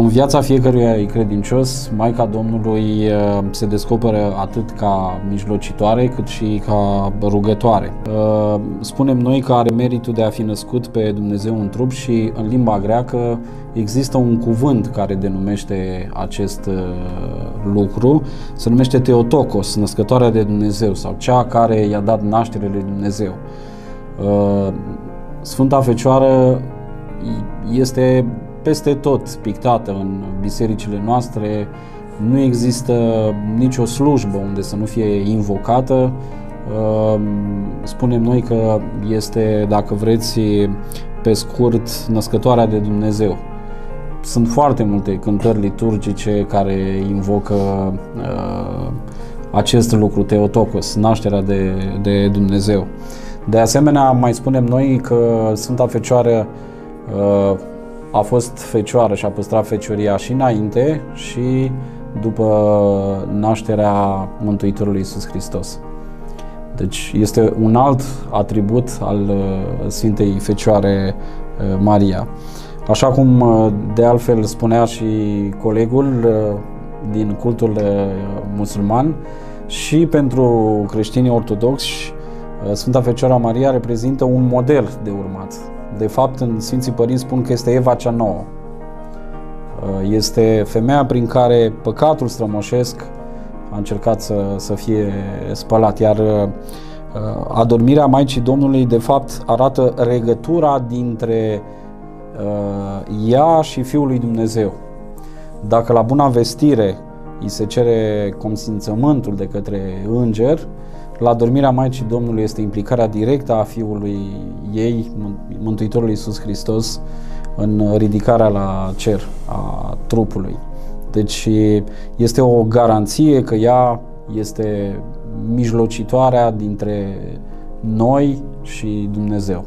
În viața fiecărui credincios, Maica Domnului uh, se descoperă atât ca mijlocitoare cât și ca rugătoare. Uh, spunem noi că are meritul de a fi născut pe Dumnezeu în trup și în limba greacă există un cuvânt care denumește acest uh, lucru, se numește Teotokos, născătoarea de Dumnezeu sau cea care i-a dat naștere lui Dumnezeu. Sfânta Fecioară este peste tot pictată în bisericile noastre, nu există nicio slujbă unde să nu fie invocată. Ehm, spunem noi că este, dacă vreți, pe scurt, născătoarea de Dumnezeu. Sunt foarte multe cântări liturgice care invocă uh, acest lucru, Teotocos, nașterea de, de Dumnezeu. De asemenea, mai spunem noi că Sfânta Fecioară uh, a fost fecioară și a păstrat fecioria și înainte și după nașterea Mântuitorului Iisus Hristos. Deci este un alt atribut al uh, Sfintei Fecioare uh, Maria. Așa cum uh, de altfel spunea și colegul din cultul musulman, și pentru creștinii ortodoxi, Sfânta Fecioara Maria reprezintă un model de urmat de fapt, în Sfinții Părinți spun că este Eva cea nouă. Uh, este femeia prin care păcatul strămoșesc a încercat să, să fie spălat, iar uh, adormirea Maicii Domnului, de fapt, arată regătura dintre uh, ea și Fiul lui Dumnezeu. Dacă la buna vestire îi se cere consimțământul de către înger, la dormirea Maicii Domnului este implicarea directă a Fiului ei, Mântuitorului Iisus Hristos, în ridicarea la cer a trupului. Deci este o garanție că ea este mijlocitoarea dintre noi și Dumnezeu.